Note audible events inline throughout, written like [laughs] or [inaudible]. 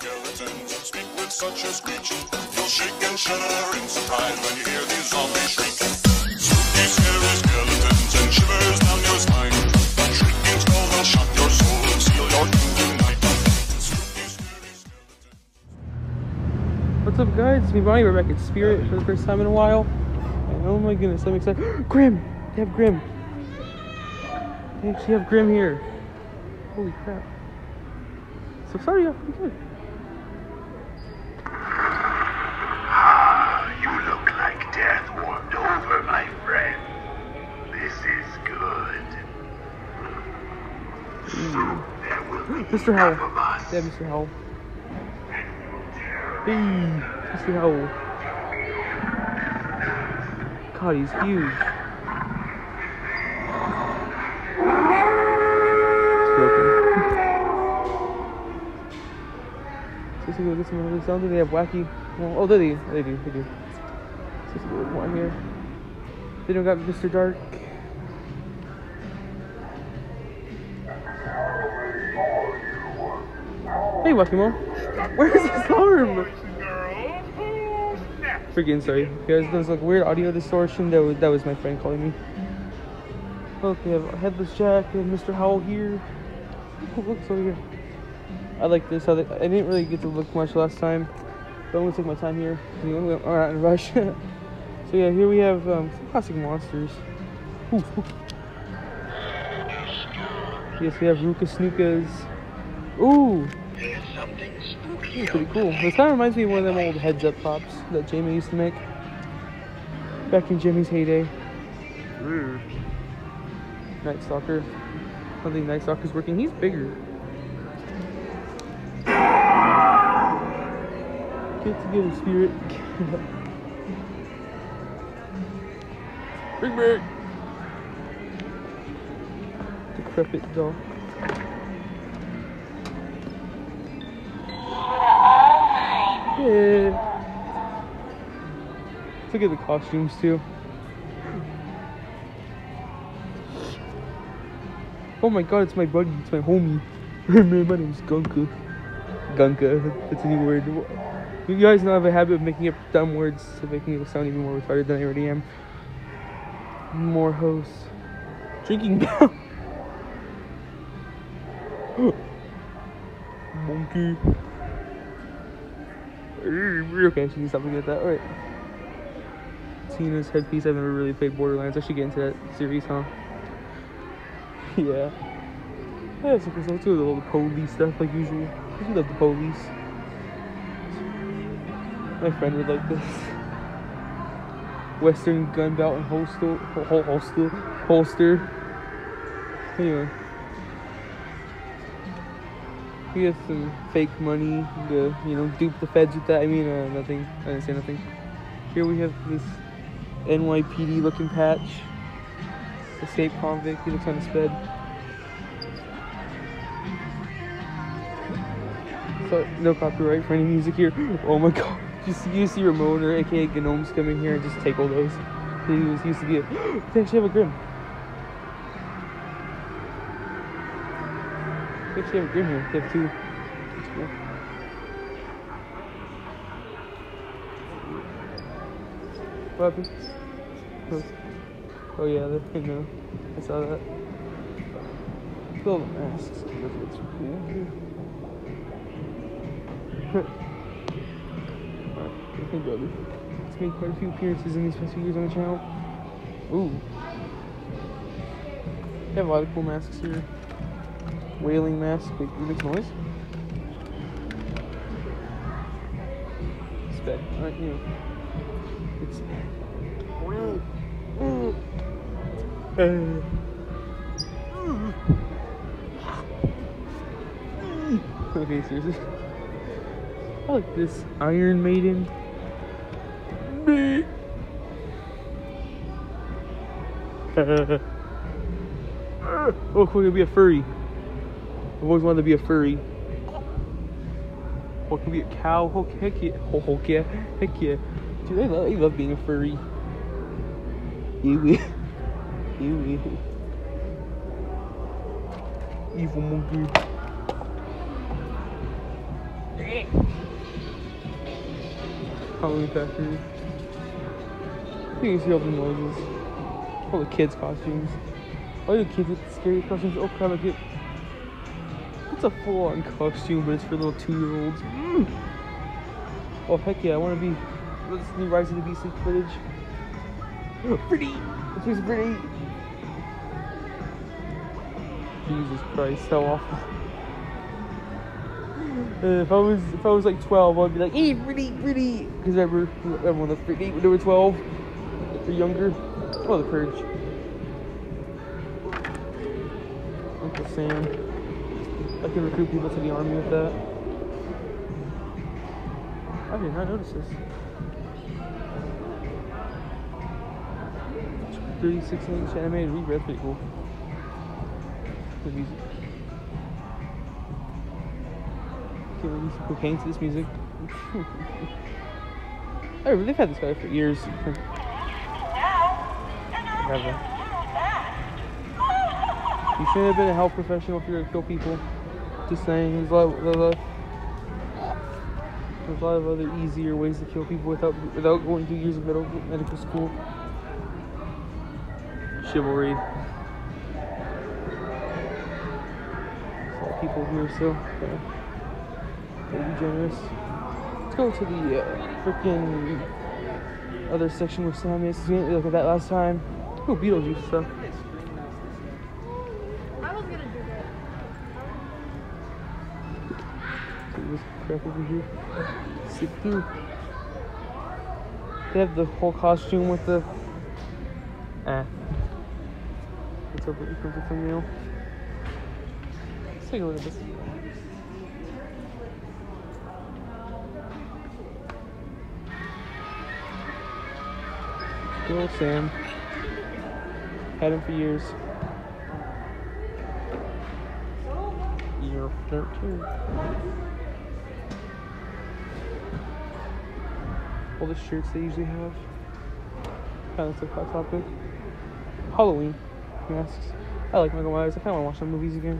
skeletons speak with such a. You'll shake and shudder in surprise when you hear these zombies. Spooky, scary skeletons and shivers down your spine. Shrieking skulls will shock your soul and seal your doom tonight. Spooky, skeletons. What's up, guys? It's me, Bonnie. We're back at Spirit for the first time in a while. And oh my goodness, I'm excited. [gasps] Grim! They have Grim. They actually have Grim here. Holy crap. So sorry, pretty good. You look like death warmed over, my friend. This is good. Soon there will be Mr. Howell. Yeah, Mr. Howell. Hey, Mr. Howell. God, he's huge. It's broken. [laughs] let's go get some other sounds. Do they have wacky? Well, oh, they do. They do. They do. Let's go one here. They don't got Mr. Dark. Hey, Wakimo. Where's his arm? Freaking sorry. Guys, there's like weird audio distortion. That was, that was my friend calling me. Okay, I have Headless Jack and Mr. Howell here. [laughs] Look, so here. I like this. I, like- I didn't really get to look much last time. But I'm gonna take my time here. [laughs] I'm not in a rush. [laughs] so yeah, here we have um, some classic monsters. Ooh, ooh. Yes, we have Ruka Snookas. Ooh, Ooh, pretty cool. This kind of reminds me of one of them old heads up pops that Jamie used to make. Back in Jimmy's heyday. Hmm. Night Stalker. I don't think Night Stalker's working. He's bigger. Get together, spirit. [laughs] Big back. Decrepit doll. Look at the costumes too. Oh my god, it's my buddy, it's my homie. Man, [laughs] my name's Gunka. Gunka, that's a new word. You guys know I have a habit of making up dumb words to making it sound even more retarded than I already am. More hosts. Drinking [laughs] down. [gasps] Monkey. Okay, she stop looking at that. Alright. Tina's headpiece. I've never really played Borderlands. I should get into that series, huh? [laughs] yeah. Yeah, so let's do all the police stuff like usual. We love the police. My friend would like this. Western gun belt and holster, hol- holster, holster. Anyway. We have some fake money to, you know, dupe the feds with that. I mean, uh, nothing. I didn't say nothing. Here we have this NYPD looking patch. Escape convict. He looks on his bed. So, no copyright for any music here. Oh my god. [laughs] You see Ramon or aka Gnomes come in here and just take all those. He was used to be a. [gasps] they actually have a grim. Actually have a grim here. They have two. What happened? Oh, yeah, they- I know. I saw that. At the masks. That's what's cool here. Alright, [laughs] hey brother. It's made quite a few appearances in these past few years on the channel. Ooh. They have a lot of cool masks here. Wailing mask. Wait, you make noise? It's bad. Alright, know. It's. Okay, seriously. I like this Iron Maiden. Meh. [laughs] oh, cool, to be a furry. I've always wanted to be a furry. Or can be a cow. Heck yeah. Heck yeah. Heck yeah. Dude, I love, I love being a furry. Ew. Ew. Evil monkey. Halloween factory. You can see all the noises. All the kids' costumes. All the kids scary costumes. Oh crap, I get. It's a full on costume, but it's for little two year olds. Mm. Oh heck yeah, I wanna be. This new Rise of the Beast footage. [gasps] Pretty! This looks pretty! Jesus Christ, so awful. [laughs] Uh, if I was if I was like 12, I'd be like, hey, pretty, pretty. Because remember, everyone was pretty when they were 12 or younger. Oh, the purge. Uncle Sam. I can recruit people to the army with that. I did not notice this. 36 inch animated read, that's pretty cool. Good music. Okay, release some cocaine to this music. [laughs] oh, they've had this guy for years. [laughs] Whatever. You shouldn't have been a health professional if you're gonna kill people. Just saying, there's a lot, there's a there's a lot of other easier ways to kill people without without going through years of medical medical school. Chivalry. There's a lot of people here, so yeah. be generous. Let's go to the uh, freaking other section where Sam is. Look at that last time. Oh, Beetlejuice stuff. I was gonna do that. Crap over here. Sit through. They have the whole costume with the. Ah. It's over here for the thumbnail. Let's take a look at this. Good old Sam. Had him for years. Year 13. All the shirts they usually have. Kind of like hot topic. Halloween masks. I like Michael Myers. I kind of want to watch some movies again.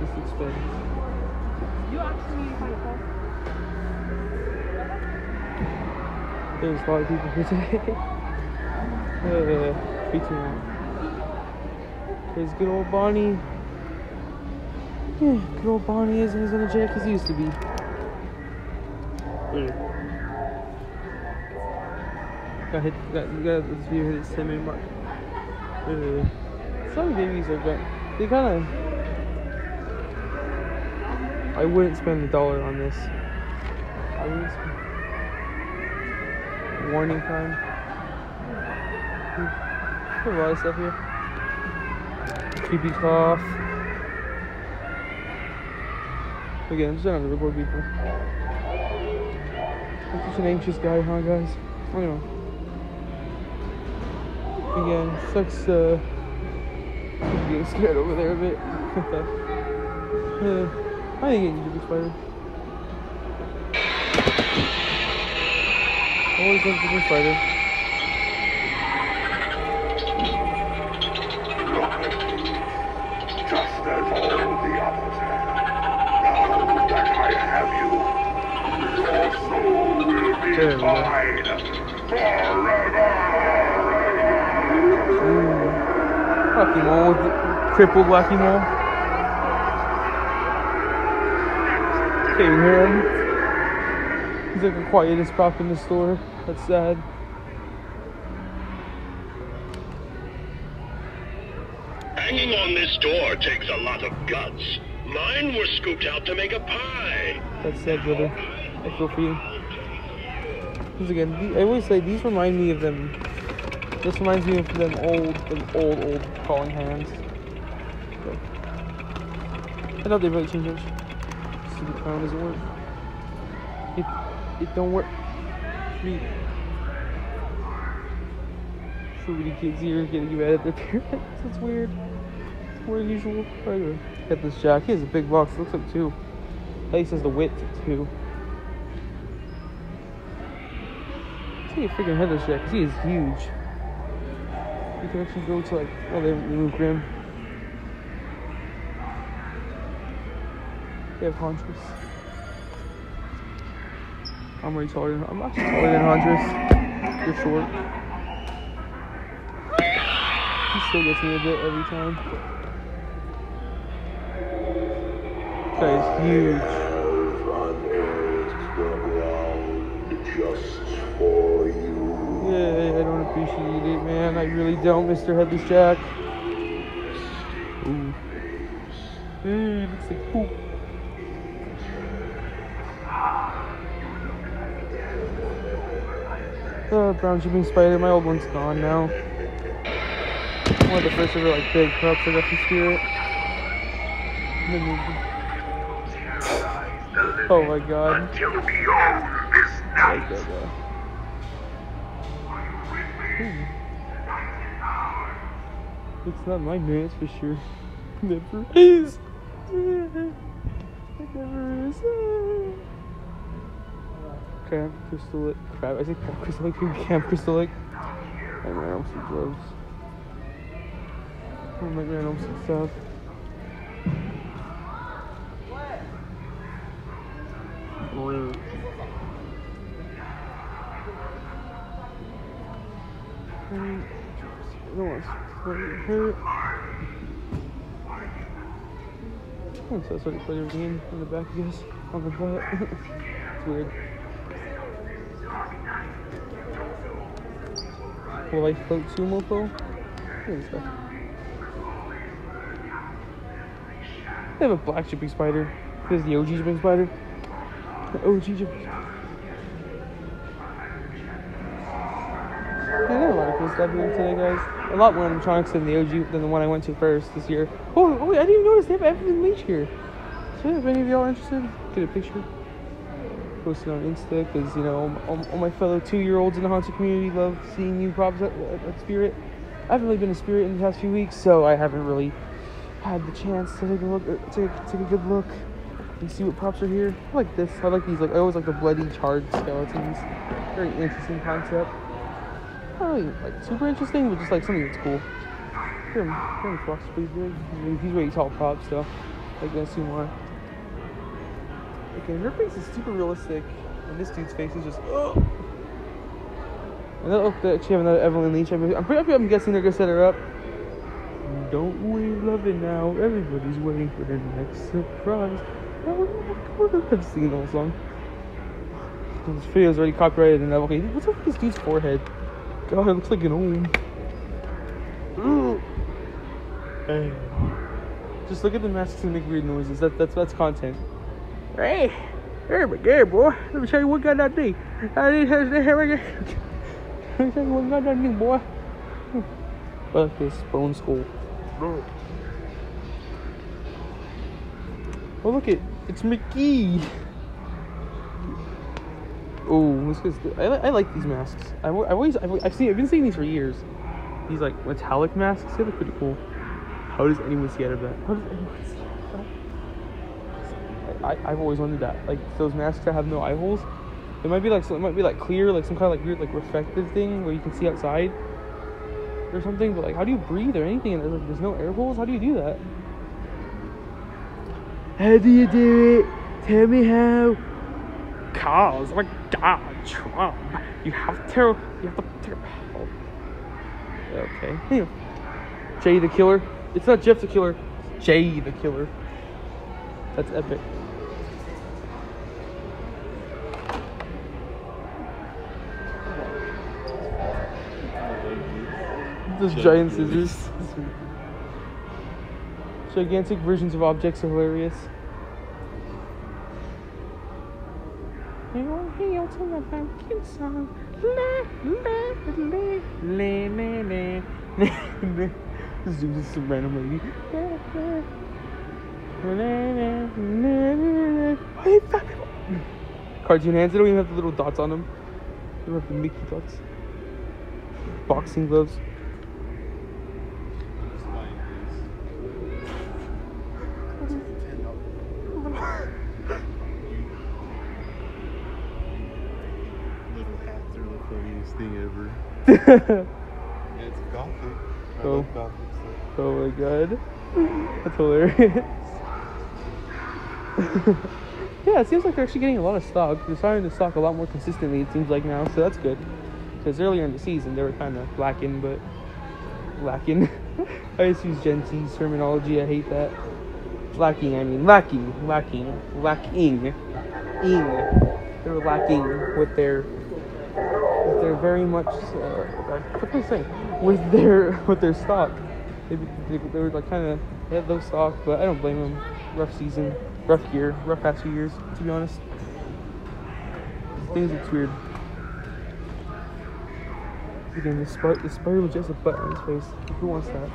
This looks better. You actually need to find a. There's a lot of people here today. [laughs] uh, way too long. There's good old Bonnie. Yeah, good old Bonnie isn't as energetic as he used to be. Got hit. Got, got this video hit its 10 minute mark. Some babies are good. They kind of. I wouldn't spend a dollar on this. I wouldn't spend. Warning time. Hmm. There's a lot of stuff here. Creepy cough. Again, just trying to record people. I'm such an anxious guy, huh, guys? I know. Again, sucks uh, being scared over there a bit. [laughs] uh, I ain't getting to the spider. Always love the spider. That Mole, crippled Wacky Mole. Can't even hear him. He's like the quietest prop in the store. That's sad. Takes a lot of guts. Mine were scooped out to make a pie. That's sad, brother. I feel for you. Because again, I always say these remind me of them. This reminds me of them old, them old, old calling hands. But I doubt they really changed much. Stupid clown doesn't work. It, it don't work. So many kids here getting mad at their [laughs] parents. That's weird. More than usual. Anyway, Get this jack. He has a big box. Looks like two. At least has the width too. Take a freaking headless jack, 'cause he is huge. You can actually go to like, oh, they moved Grim. They have Huntress. I'm way taller than, I'm actually taller than Huntress. You're short. He still gets me a bit every time. Guy is huge. the. Yeah, I don't appreciate it, man. I really don't, Mr. Headless Jack. Ooh. Hey, looks like poop. Uh, brown shipping spider. My old one's gone now. One of the first ever like big pups I got from Spirit. And then moved- Oh my god. Until we own this night. like that guy. Ooh. It's not my man, for sure. [laughs] Never is. It never is. Crab crystal lake. Crab. I said crab crystal lake. [laughs] Camp crystal lake. Nightmare on Elm Street drugs. Oh, Nightmare on Elm Street stuff. Right. No one's playing. Oh, so that's what played in, in the back, I guess. On the butt. it's weird. Will I float sumo po? Look at this. They have a black shipping spider. This is the OG shipping spider. The OG shipping spider. Yeah, there are a lot of cool stuff here today, guys. A lot more animatronics than the OG than the one I went to first this year. Oh, oh I didn't even notice they have Evan Leach here. So if any of y'all are interested, get a picture. Post it on Insta, because you know all, all my fellow two-year-olds in the haunted community love seeing new props at, at, at Spirit. I haven't really been to Spirit in the past few weeks, so I haven't really had the chance to take a look, uh, take, take a good look and see what props are here. I like this. I like these. Like I always like the bloody charred skeletons. Very interesting concept. Not really like super interesting, but just like something that's cool. Grim, Grim Fox is pretty big. I he's really tall prop, so like gonna see more. Okay, her face is super realistic, and this dude's face is just. Oh. And oh, they actually have another Evelyn Leach. I'm I'm pretty. I'm guessing they're gonna set her up. Don't we love it now? Everybody's waiting for the next surprise. I'm singing the whole song. This video's already copyrighted and okay, what's up with this dude's forehead? God, it looks like an old. Ugh. Hey. Just look at the masks and make weird noises. That, that's that's content. Hey, hey, my guy, boy. Let me tell you what got that thing. I didn't have the hair again. Let me tell you what got that thing, boy. Fuck this bone skull. Oh, look it. It's Mickey. Oh, this is. I, I like these masks. Always I've, I've seen I've been seeing these for years. These like metallic masks. They look pretty cool. How does anyone see out of that? How does anyone see out of that? I, I, I've always wondered that. Like those masks that have no eye holes. It might be like so it might be like clear, like some kind of like weird like reflective thing where you can see outside or something. But like, how do you breathe or anything? And there's, like, there's no air holes. How do you do that? How do you do it? Tell me how. Cause oh like God, Trump. You have to. You have to. Take a Okay. Anyway. Jay the Killer. It's not Jeff the Killer. Jay the Killer. That's epic. Those giant scissors. Gigantic versions of objects are hilarious. I'll tell my pumpkin song. La, la, la, la, la, la. This is some random lady. La, la, la, la, la, la. Cartoon hands, they don't even have the little dots on them. They don't have the Mickey dots. Boxing gloves. Little hats are the funniest thing ever. [laughs] It's gothic. I Oh. love gothic stuff. Oh my god. That's hilarious. [laughs] yeah, it seems like they're actually getting a lot of stock. They're starting to stock a lot more consistently, it seems like now, so that's good. Because earlier in the season, they were kind of lacking, but. Lacking. [laughs] I just use Gen Z's terminology, I hate that. Lacking, I mean, lacking, lacking, lacking. Ing. They were lacking with their. Their very much. Uh, what am I saying? With their, [laughs] with their stock. They, they, they were like kind of they had low stock, but I don't blame them. Rough season, rough year, rough past few years, to be honest. Things looks weird. Again, the spider, the spider with just a butt on his face. Who wants that?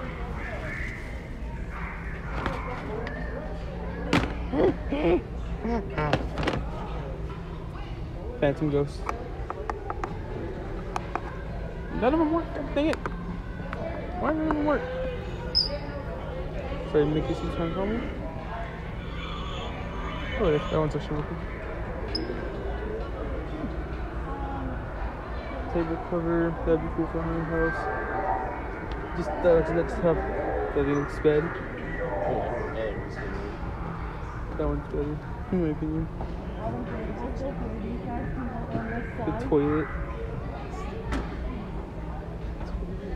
[laughs] Phantom ghost. None of them work. God dang it. Why none of them work? Sorry, make this trying to call me. Oh, that that one's actually working. Table cover, that'd be cool for haunted house. Just uh, that's next. The Linux bed. I like this one. That one's better, in my opinion. The toilet.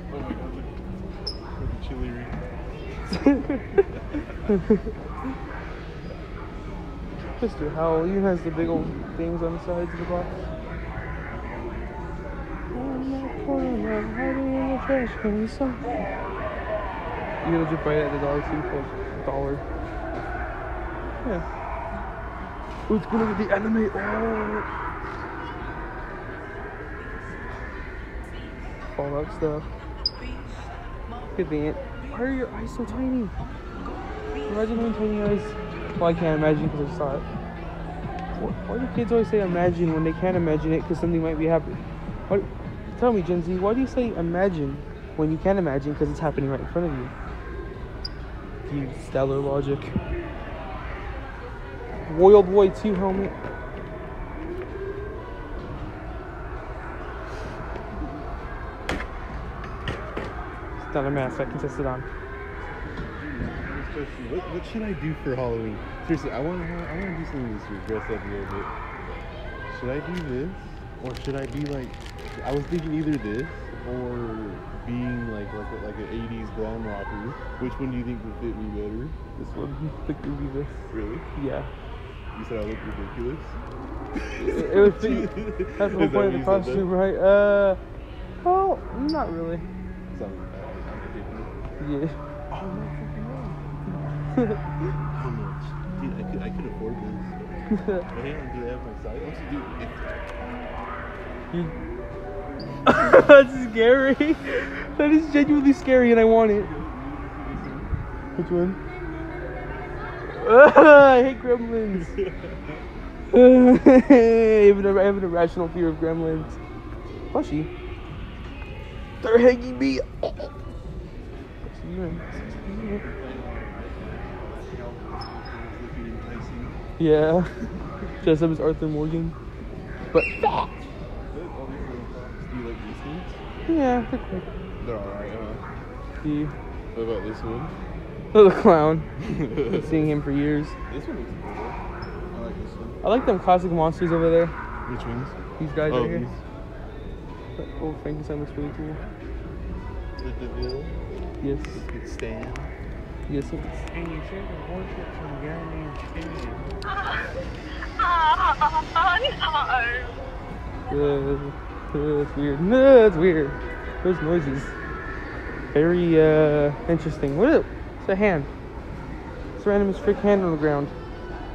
Oh my god, look. Look at Chili Reed. [laughs] Mr. Howell even has the big old things on the sides of the box. I'm not corner, I'm hiding in the trash can. So you can buy it at the Dollar Tree for a dollar. Yeah. Oh, it's gonna be the anime. Oh. Fallout stuff. Why are your eyes so tiny? Imagine having tiny eyes. Well, I can't imagine because I saw it. Wh- Why do kids always say imagine when they can't imagine it because something might be happening? Tell me, Gen Z, why do you say imagine when you can't imagine because it's happening right in front of you? You stellar logic. World War II helmet. It's not a mask I can test it on. What, what should I do for Halloween? Seriously, I want to I want to do something this year, dress up a little bit. Should I do this, or should I be like? I was thinking either this or being like like a, like an '80s glam rocker. Which one do you think would fit me better? This one, I think it would be this. Really? Yeah. You said I look ridiculous. It, it would fit. [laughs] That's the whole Is that point of the costume, right? Uh, well, not really. Something Yeah. Oh no, fucking no. How much? Dude, I could I could afford this. Hang on, do my size? Also, dude, You... That's scary. That is genuinely scary, and I want it. Which one? [laughs] I hate gremlins. [laughs] I, have an, I have an irrational fear of gremlins. Plushy. They're hanging me. Yeah. Dress up as Arthur Morgan. But fat. But all these little props, do you like these things? Yeah, they're cool. They're alright, huh? The, What about this one? oh, the clown. Seeing him for years. This one looks cool. I like this one. I like them classic monsters over there. Which ones? These guys oh, right here. these. That old Frankenstein looks really cool. The DeVille. Yes. Good stand. Yes, it's And you should have worship some guy named uh, uh, it's weird. No, it's weird. Those noises. Very uh interesting. What is it? It's a hand. It's a random frick hand on the ground.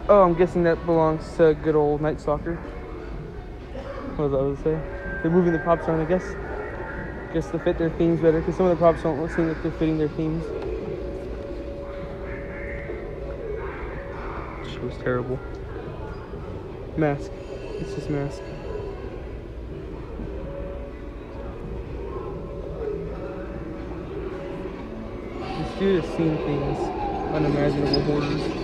Oh, I'm guessing that belongs to good old Night Stalker. What was I going to say? They're moving the props around, I guess. Guess to fit their themes better, because some of the props don't seem like they're fitting their themes. She was terrible. Mask. It's just mask. This dude has seen things, unimaginable horrors.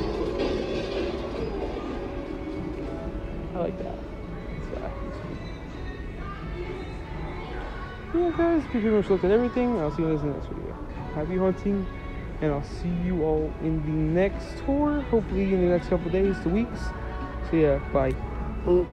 Guys, pretty much looked at everything. I'll see you guys in the next video. happy hunting, and I'll see you all in the next tour. Hopefully in the next couple days to weeks. So yeah, bye.